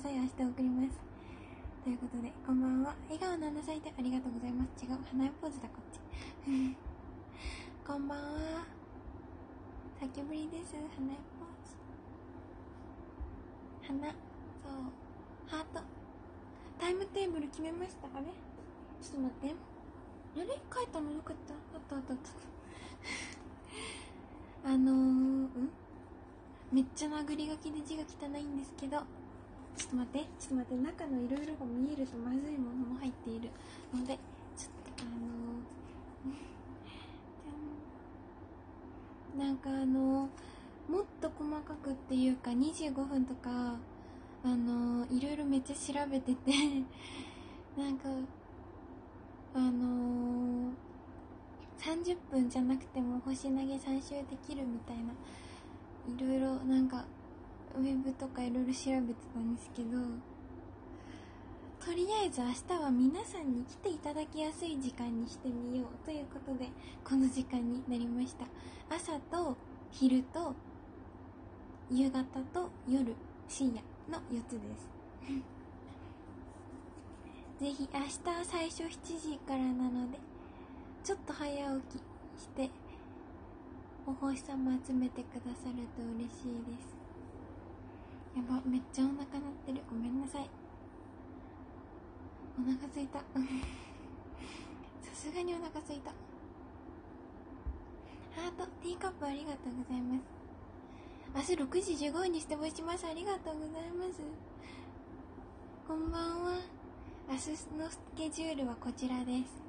さい明日送ります。ということでこんばんは。笑顔の花咲いてありがとうございます。違う花江ポーズだこっち。こんばんは。先ぶりです。花江ポーズ。花そう。ハート。タイムテーブル決めましたあれちょっと待って。あれ？書いたのよかった？あったあったあった。あのー、うん？めっちゃ殴り書きで字が汚いんですけど。ちょっと待ってちょっと待って中のいろいろが見えるとまずいものも入っている。のでちょっとあのー、なんかあの、もっと細かくっていうか25分とかあの、いろいろめっちゃ調べてて なんかあのー、30分じゃなくても星投げ3周できるみたいないろいろなんかウェブとかいろいろ調べてたんですけどとりあえず明日は皆さんに来ていただきやすい時間にしてみようということでこの時間になりました。朝と昼と夕方と夜深夜の4つです。ぜひ明日最初7時からなのでちょっと早起きしてお星様集めてくださると嬉しいです。やばめっちゃお腹鳴ってる。ごめんなさい。お腹すいた。さすがにお腹すいた。ハートティーカップありがとうございます。明日6時15分にしてぼします。ありがとうございます。こんばんは。明日のスケジュールはこちらです。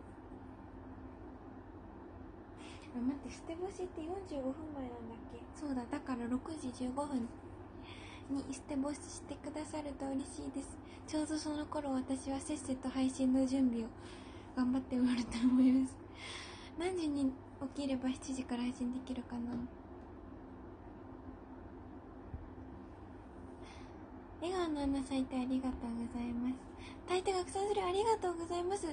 あ待って捨て干しって45分前なんだっけ？そうだだから6時15分に捨て干ししてくださると嬉しいです。ちょうどその頃私はせっせと配信の準備を頑張っておると思います。何時に起きれば7時から配信できるかな？笑顔の穴咲いてありがとうございます。炊いて拡散するありがとうございます。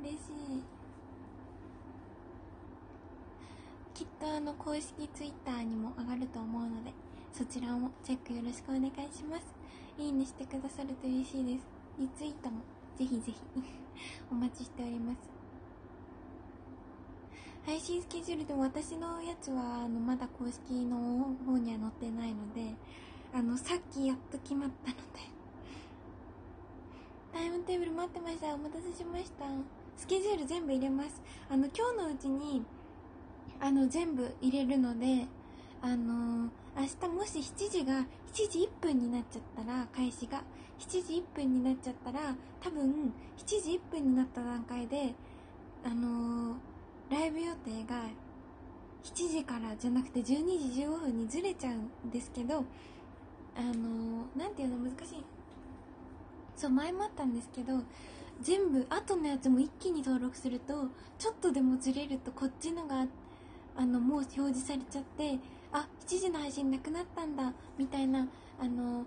嬉しい。きっとあの公式 Twitter にも上がると思うのでそちらもチェックよろしくお願いします。いいねしてくださると嬉しいです。リツイートもぜひぜひ お待ちしております。配信スケジュールでも私のやつはあのまだ公式の方には載ってないのであのさっきやっと決まったので。タイムテーブル待ってました。お待たせしました。スケジュール全部入れます。あの今日のうちにあの全部入れるのであのー、明日もし7時が7時1分になっちゃったら開始が。7時1分になっちゃったら多分7時1分になった段階であのー、ライブ予定が7時からじゃなくて12時15分にずれちゃうんですけどあのー、なんていうの難しい。そう前もあったんですけど全部後のやつも一気に登録するとちょっとでもずれるとこっちのがあってあのもう表示されちゃってあ7時の配信なくなったんだみたいなあの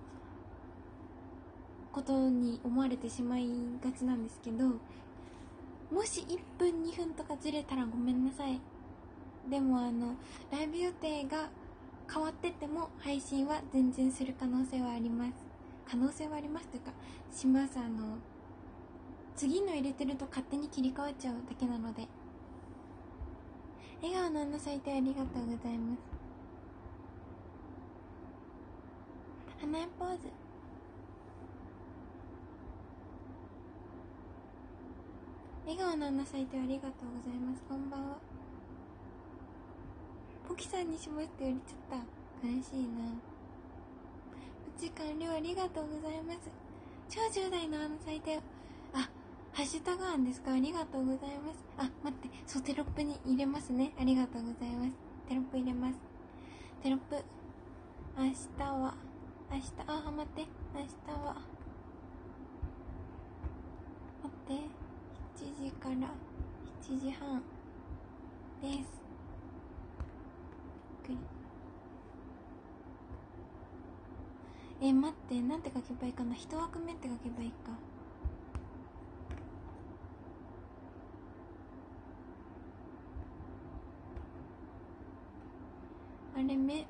ことに思われてしまいがちなんですけどもし1分2分とかずれたらごめんなさい。でもあのライブ予定が変わってても配信は全然する可能性はあります。可能性はありますというかします。あの次の入れてると勝手に切り替わっちゃうだけなので。笑顔の穴咲いてありがとうございます。花江ポーズ。笑顔の穴咲いてありがとうございます。こんばんは。ポキさんにしまって言われちゃった。悲しいな。プチ完了ありがとうございます。超10代の穴咲いてあハッシュタグ案ですか？ありがとうございます。あ、待って。そう、テロップに入れますね。ありがとうございます。テロップ入れます。テロップ。明日は、明日、あ、待って。明日は、待って。7時から7時半です。ゆっくり。え、待って。なんて書けばいいかな。一枠目って書けばいいか。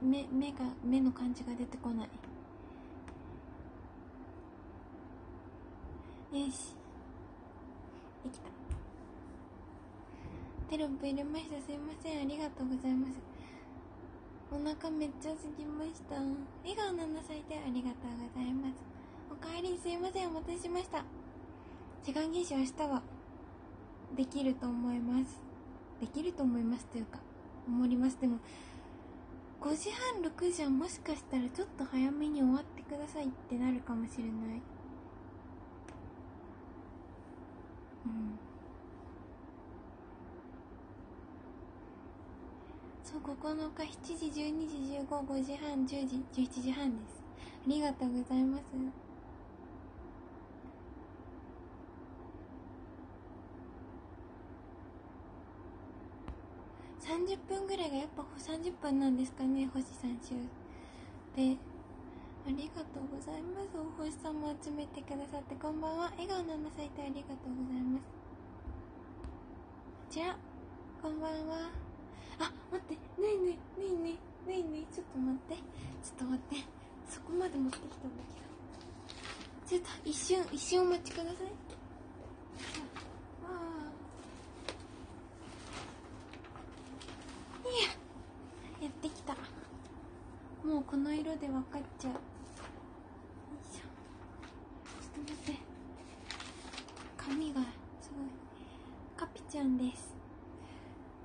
目目が目の感じが出てこない。よし。できた。テロップ入れました。すいません。ありがとうございます。お腹めっちゃすぎました。笑顔のなさいでありがとうございます。おかえり。すいません。お待たせしました。時間厳守明日は。できると思います。できると思いますというか思います。でも5時半6時はもしかしたらちょっと早めに終わってくださいってなるかもしれない。うん。そう9日7時12時15 5時半10時11時半です。ありがとうございます30分ぐらいがやっぱ30分なんですかね星さん週で。ありがとうございます。お星さんも集めてくださってこんばんは。笑顔のなさいてありがとうございます。こちら。こんばんは。あ待って。ねえねえねえねえねえねえ。ちょっと待って。ちょっと待って。そこまで持ってきたんだけど。ちょっと一瞬一瞬お待ちくださいああいややってきたもうこの色で分かっちゃうよいしょちょっと待って髪がすごいカピちゃんです。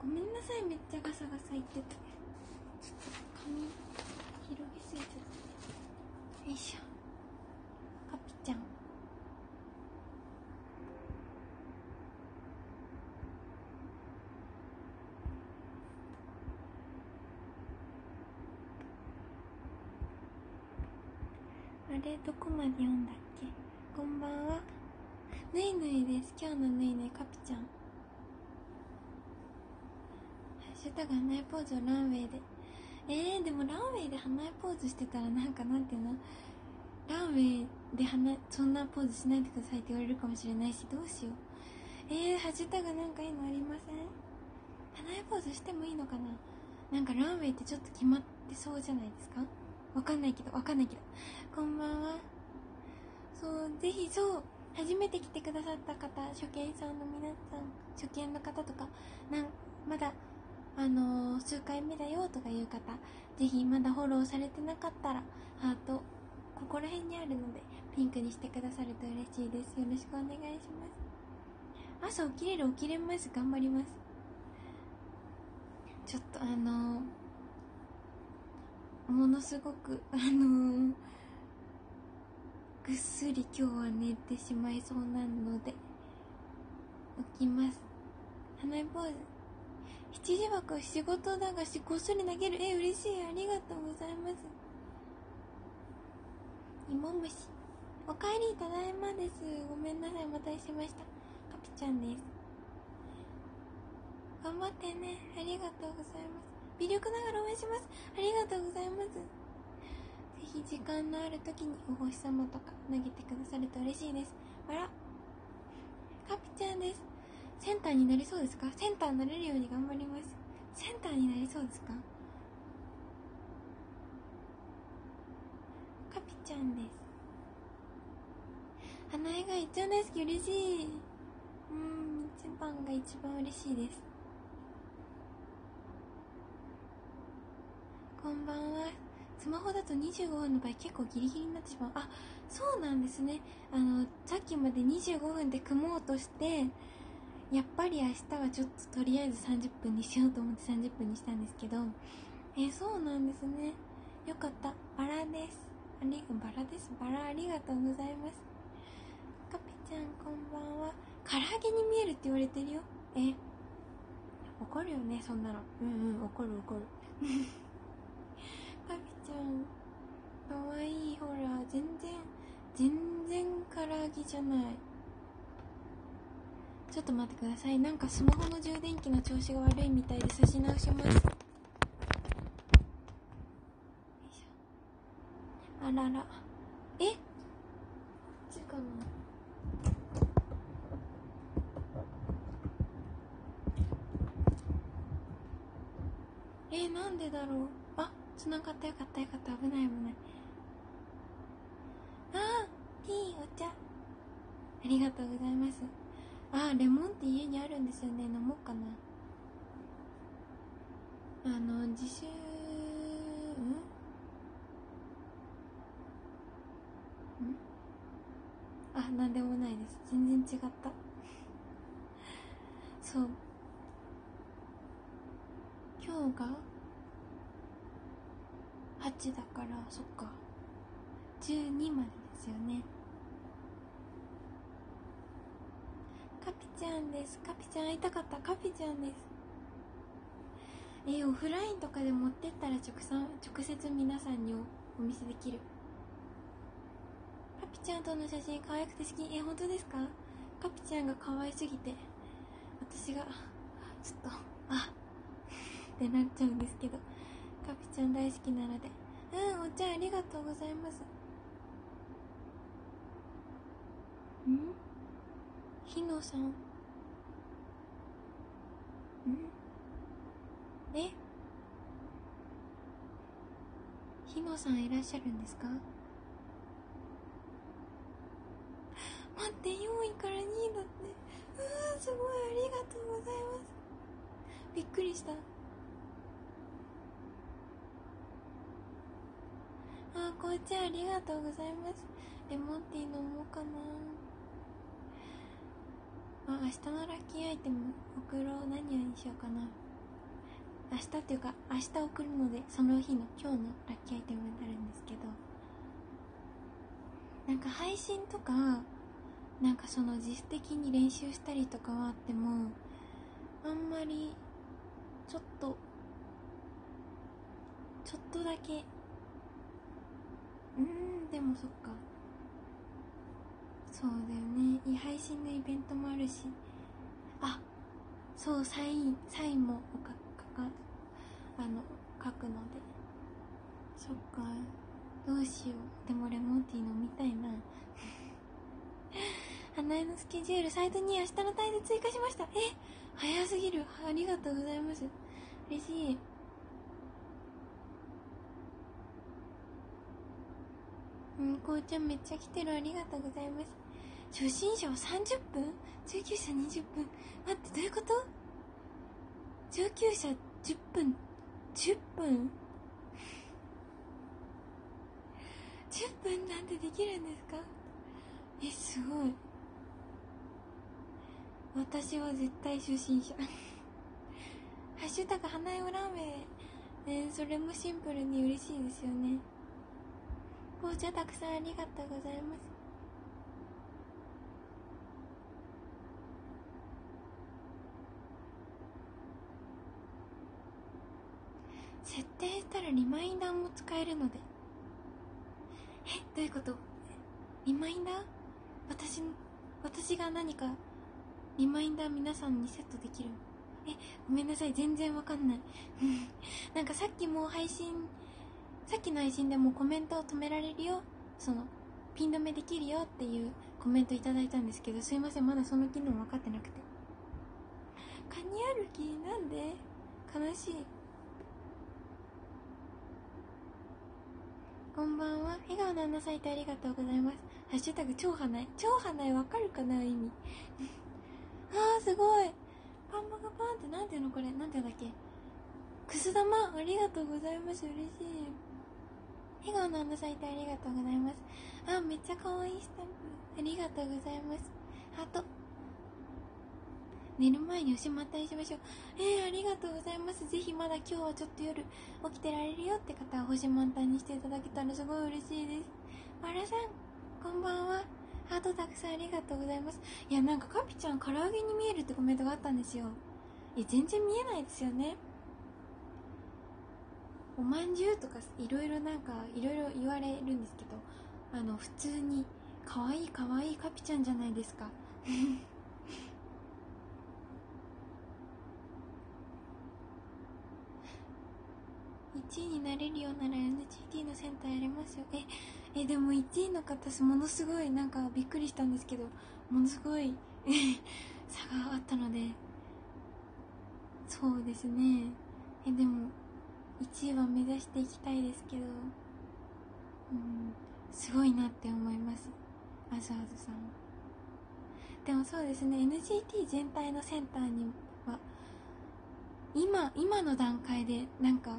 ごめんなさいめっちゃガサガサ言ってて。ちょっと髪広げすぎちゃったよいしょ。カピちゃん。あれどこまで読んだっけ？こんばんは。ぬいぬいです。今日のぬいぬいカピちゃん。シュタグ花江ポーズをランウェイで。えー、でもランウェイで花江ポーズしてたらなんかなんていうの？ランウェイで花そんなポーズしないでくださいって言われるかもしれないしどうしよう。えー、ハッシュタグなんかいいのありません？花江ポーズしてもいいのかな？なんかランウェイってちょっと決まってそうじゃないですか？わかんないけどわかんないけど。こんばんは。そうぜひそう初めて来てくださった方初見さんの皆さん初見の方とかなんまだあの数回目だよとかいう方ぜひまだフォローされてなかったらハートここら辺にあるのでピンクにしてくださると嬉しいです。よろしくお願いします。朝起きれる起きれます。頑張ります。ちょっとあのものすごくあのぐっすり今日は寝てしまいそうなので起きます。花江ポーズ7時枠仕事だがしこっそり投げる。え嬉しい。ありがとうございます。芋虫。おかえりただいまです。ごめんなさい。お待たせしました。カピちゃんです。頑張ってね。ありがとうございます。微力ながら応援します。ありがとうございます。ぜひ時間のある時にお星様とか投げてくださると嬉しいです。あらカピちゃんです。センターになりそうですか？センターになれるように頑張ります。センターになりそうですか？カピちゃんです。花江が一番大好き。嬉しい。うん一番が一番嬉しいです。こんばんは。スマホだと25分の場合結構ギリギリになってしまう。あそうなんですね。あのさっきまで25分で組もうとしてやっぱり明日はちょっととりあえず30分にしようと思って30分にしたんですけどえそうなんですね。よかった。バラです。ありがバラです。バラありがとうございます。カピちゃんこんばんは。唐揚げに見えるって言われてるよ。え怒るよねそんなの。うんうん怒る怒る。カピちゃんかわいい。ほら全然全然唐揚げじゃない。ちょっと待ってください。なんかスマホの充電器の調子が悪いみたいで差し直します。あらら。え？こっちかなえ、なんでだろう？あ繋がったよかったよかった。危ない危ない。あーティーお茶。ありがとうございます。あレモンって家にあるんですよね。飲もうかな。あの自習ん？ん？あなんでもないです。全然違った。そう。今日が8だからそっか。12までですよねカピちゃんです。カピちゃん会いたかった。カピちゃんです。えー、オフラインとかで持ってったら直さ直接皆さんにお見せできる。カピちゃんとの写真可愛くて好き。えー、本当ですか？カピちゃんが可愛すぎて私がちょっとあってなっちゃうんですけど。カピちゃん大好きなので。うんお茶ありがとうございます。ん？ひのさん。ん？えひのさんいらっしゃるんですか？待って4位から2位だって。うーすごいありがとうございます。びっくりした。あ紅茶ありがとうございます。レモンティー飲もうかな。あ明日のラッキーアイテム送ろう。何にしようかな。明日っていうか明日送るのでその日の今日のラッキーアイテムになるんですけど。なんか配信とかなんかその自主的に練習したりとかはあってもあんまりちょっとちょっとだけ。うーんでもそっか。そうだよね。いい配信のイベントもあるし。あそうサインサインもおかかかあの書くので。そっか。どうしよう。でもレモンティー飲みたいな。花江のスケジュールサイトに明日のタイで追加しました。え早すぎる。ありがとうございます。嬉しい。うんこうちゃんめっちゃ来てる。ありがとうございます。初心者は30分中級者20分待ってどういうこと？上級者10分10分10分なんてできるんですか？えすごい。私は絶対初心者。ハッシュタグ花よラーメン。ねそれもシンプルに嬉しいですよね。紅茶たくさんありがとうございます。設定したらリマインダーも使えるので。えどういうこと？リマインダー？私私が何かリマインダー皆さんにセットできる？えごめんなさい。全然わかんない。なんかさっきも配信さっきの配信でもコメントを止められるよ。そのピン止めできるよっていうコメントいただいたんですけどすいません。まだその機能分かってなくて。カニ歩き？なんで？悲しい。こんばんは。笑顔の穴咲いてありがとうございます。ハッシュタグ超花い。超花いわかるかな意味。あーすごい。パンパカパンってなんていうのこれ。なんていうんだっけ。くす玉。ありがとうございます。嬉しい。笑顔の穴咲いてありがとうございます。あめっちゃ可愛いスタンプありがとうございます。ハート寝る前におしまったりしましょう。えー、ありがとうございます。ぜひまだ今日はちょっと夜起きてられるよって方は星満タンにしていただけたらすごい嬉しいです。マラさんこんばんは。ハートたくさんありがとうございます。いやなんかカピちゃん唐揚げに見えるってコメントがあったんですよ。いや全然見えないですよね。おまんじゅうとかいろいろなんかいろいろ言われるんですけどあの普通に可愛い可愛いカピちゃんじゃないですか。1位になれるようなら NGT のセンターやりますよ。ええでも1位の方ものすごいなんかびっくりしたんですけどものすごい 差があったので。そうですね。えでも1位は目指していきたいですけどうんすごいなって思います。あずあずさん。でもそうですね NGT 全体のセンターには今今の段階でなんか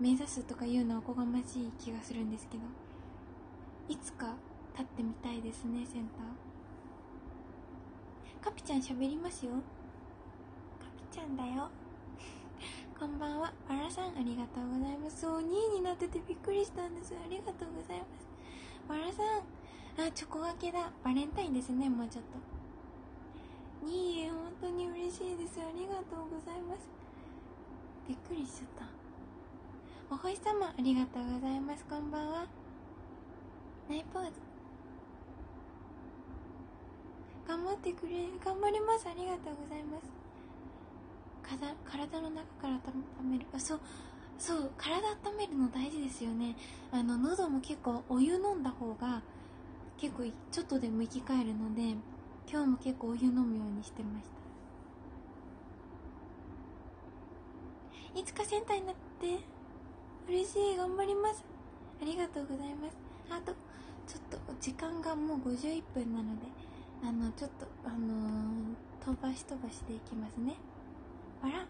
目指すとかいうのはおこがましい気がするんですけどいつか立ってみたいですねセンター。カピちゃん喋りますよ。カピちゃんだよ。こんばんは。バラさんありがとうございます。そう2位になっててびっくりしたんです。ありがとうございます。バラさんあチョコがけだ。バレンタインですねもうちょっと。2位本当に嬉しいです。ありがとうございます。びっくりしちゃった。お星様ありがとうございます。こんばんは。ナイポーズ。頑張ってくれ頑張ります。ありがとうございます。体の中から温める。あそうそう体温めるの大事ですよね。あの喉も結構お湯飲んだ方が結構ちょっとでも生き返るので今日も結構お湯飲むようにしてました。いつかセンターになって。嬉しい頑張ります。ありがとうございます。あとちょっと時間がもう51分なのであのちょっとあのー、飛ばし飛ばしでいきますね。あら。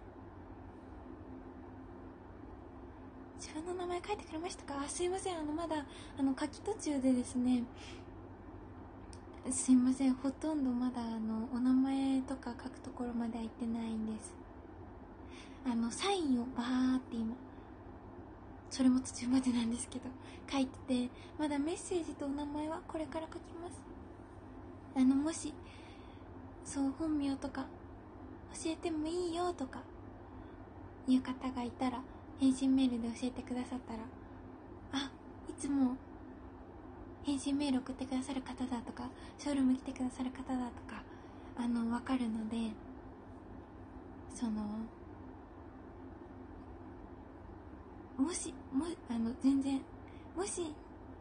自分の名前書いてくれましたか？あすいません。あのまだあの書き途中でですね。すいません。ほとんどまだあのお名前とか書くところまでは行ってないんです。あのサインをバーって今それも途中までなんですけど書いててまだメッセージとお名前はこれから書きます。あのもしそう本名とか教えてもいいよとかいう方がいたら返信メールで教えてくださったらあいつも返信メール送ってくださる方だとかショールーム来てくださる方だとかあの分かるのでそのもしもあの全然もし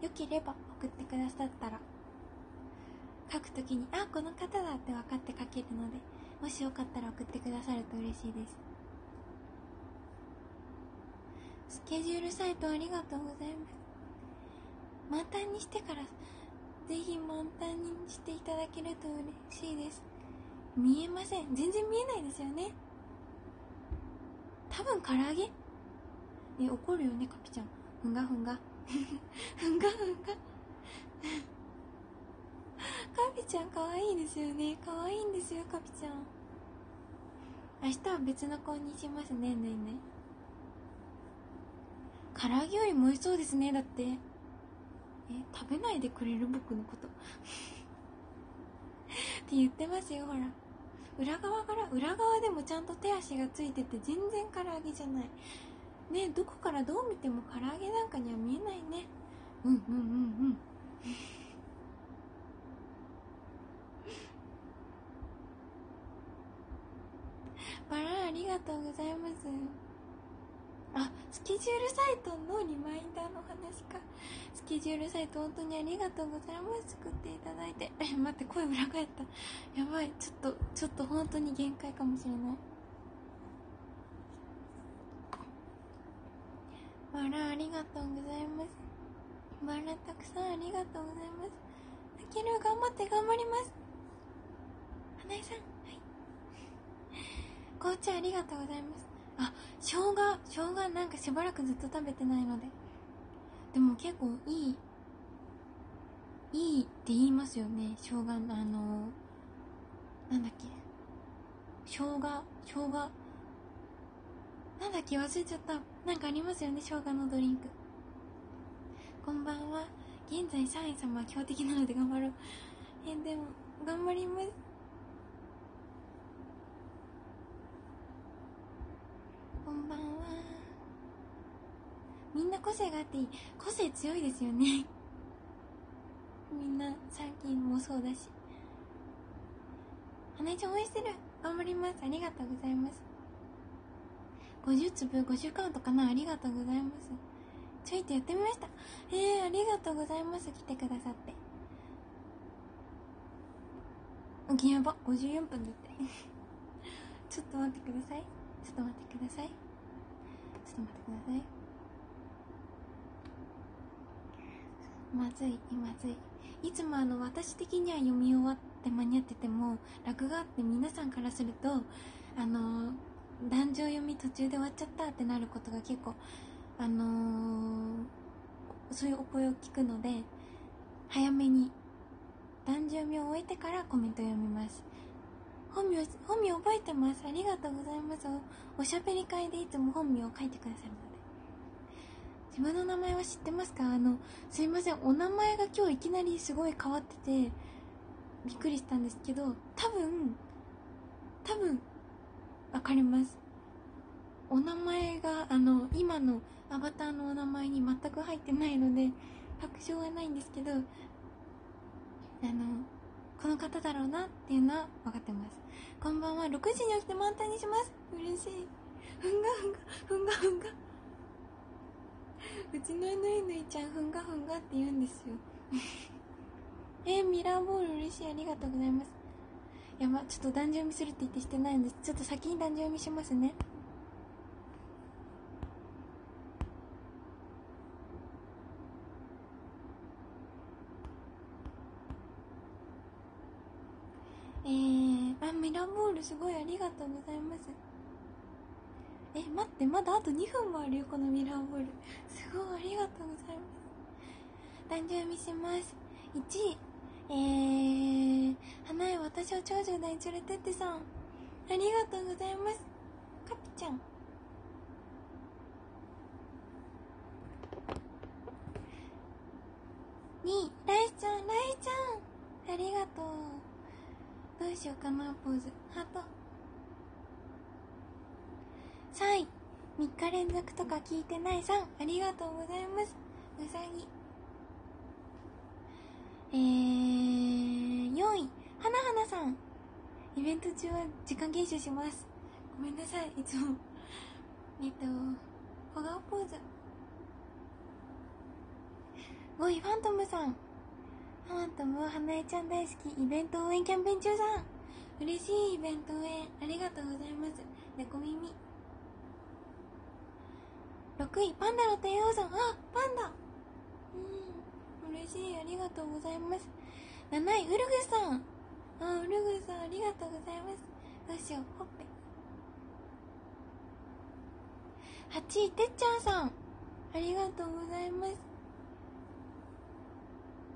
よければ送ってくださったら書くときにあこの方だって分かって書けるのでもしよかったら送ってくださると嬉しいです。スケジュールサイトありがとうございます。満タンにしてからぜひ満タンにしていただけると嬉しいです。見えません。全然見えないですよね。多分唐揚げえ怒るよねカピちゃん。ふんがふんが。ふんがふんが。カピちゃん可愛いですよね。可愛いんですよカピちゃん。明日は別の子にしますねねね唐揚げよりも美味しそうですねだって。え食べないでくれる？僕のこと。って言ってますよほら。裏側から裏側でもちゃんと手足がついてて全然唐揚げじゃない。ねどこからどう見ても唐揚げなんかには見えないね。うんうんうんうん。バラありがとうございます。あスケジュールサイトのリマインダーの話か。スケジュールサイト本当にありがとうございます。作っていただいて。え待って声裏返った。やばい。ちょっとちょっと本当に限界かもしれない。バラありがとうございます。バラたくさんありがとうございます。たける頑張って頑張ります。花江さんはい。紅茶ありがとうございます。あ生姜生姜なんかしばらくずっと食べてないので。でも結構いいいいって言いますよね。生姜のあのなんだっけ。生姜生姜。なんだっけ忘れちゃった。なんかありますよね生姜のドリンク。こんばんは。現在3位様は強敵なので頑張ろう。えでも頑張ります。こんばんは。みんな個性があっていい。個性強いですよね。みんな最近もそうだし。花江ちゃん応援してる。頑張ります。ありがとうございます。50粒50カウントかな。ありがとうございます。ちょいとやってみました。えー、ありがとうございます。来てくださって。うんやば。54分だって。ちょっと待ってください。ちょっと待ってください。ちょっと待ってください。まずいまずい。いつもあの私的には読み終わって間に合っててもラグがあって皆さんからするとあの壇上読み途中で終わっちゃったってなることが結構あのー、そういうお声を聞くので早めに壇上読みを終えてからコメント読みます。本名本名覚えてます。ありがとうございます。おしゃべり会でいつも本名を書いてくださるので。自分の名前は知ってますか？あのすいません。お名前が今日いきなりすごい変わっててびっくりしたんですけど多分多分かります。お名前があの今のアバターのお名前に全く入ってないので確証はないんですけどあのこの方だろうなっていうのは分かってます。こんばんは。6時に起きて満タンにします。嬉しい。ふんがふんがふんがふんが。うちのぬいぬいちゃんふんがふんがって言うんですよ。えー、ミラーボール嬉しい。ありがとうございます。やまちょっと壇上読みするって言ってしてないんです。ちょっと先に壇上読みしますね。えー、あミラーボールすごいありがとうございます。え待ってまだあと2分もあるよこのミラーボール。すごいありがとうございます。誕生日します。1位。えー、花江私を長女大連れてってさん。ありがとうございます。カピちゃん。2位ライちゃんライちゃん。ありがとう。どうしようかなポーズ。ハート。3位3日連続とか聞いてないさん。ありがとうございます。うさぎ。えー、はなはなさん。イベント中は時間厳守します。ごめんなさい。いつも。えっと小顔ポーズ。5位ファントムさん。ファントムは花江ちゃん大好き。イベント応援キャンペーン中さん。嬉しいイベント応援ありがとうございます。猫耳。6位パンダの帝王さん。あパンダ。うん。嬉しい。ありがとうございます。7位ウルグさん。あウルグさんありがとうございます。どうしようほっぺ8位てっちゃんさん。ありがとうございます。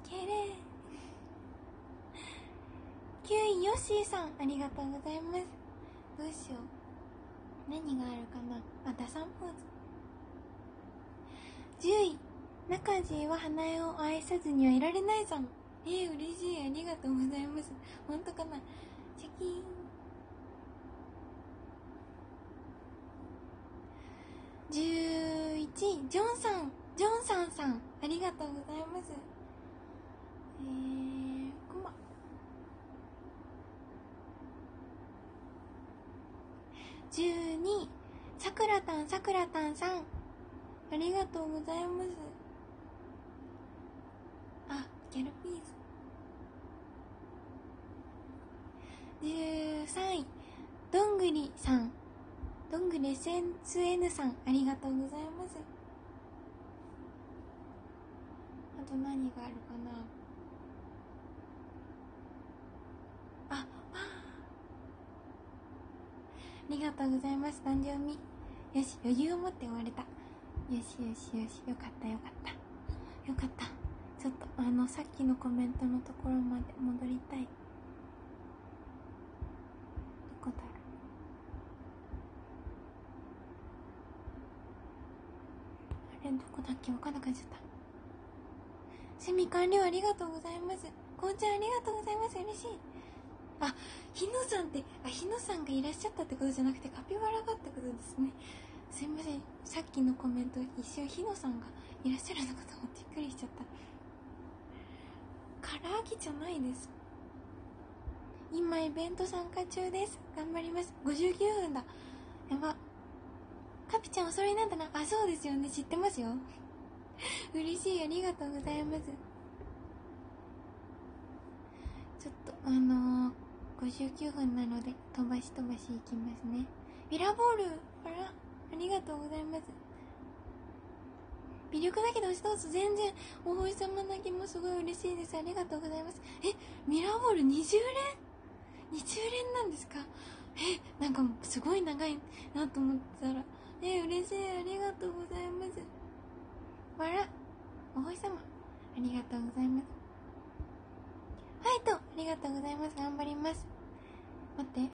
けれ9位ヨッシーさん。ありがとうございます。どうしよう何があるかな。あダサンポーズ。10位中地は花江を愛さずにはいられないさんえー、嬉しい。ありがとうございます。本当かな？チェキーン。11ジョンさん。ジョンさんさん。ありがとうございます。えー、こま12さくらたんさくらたんさん。ありがとうございます。あギャルピース。13位。どんぐりさん。どんぐり SN さん。ありがとうございます。あと何があるかな。ああ。りがとうございます。誕生日よし余裕を持って終われた。よしよしよし。よかったよかった。よかった。ちょっとあのさっきのコメントのところまで戻りたいどこだろうあれどこだっけ分かんなくなっちゃった。セミ完了ありがとうございます。こんちゃんありがとうございます。嬉しい。あ日野さんってあ日野さんがいらっしゃったってことじゃなくてカピバラがってことですね。すいません。さっきのコメント一瞬日野さんがいらっしゃるのかと思ってびっくりしちゃった。唐揚げじゃないです。今イベント参加中です。頑張ります。59分だ。やば。カピちゃんお揃いなんだな。あそうですよね。知ってますよ。嬉しい、ありがとうございます。ちょっと、あのー、59分なので、飛ばし飛ばしいきますね。ミラーボールあら、ありがとうございます。微力だけど押し通す。全然、お星様泣きもすごい嬉しいです。ありがとうございます。え、ミラーボール20連 ?20 連なんですか？え、なんかすごい長いなと思ったら。え、嬉しい。ありがとうございます。わら、お星様、ありがとうございます。ファイト、ありがとうございます。頑張ります。待って、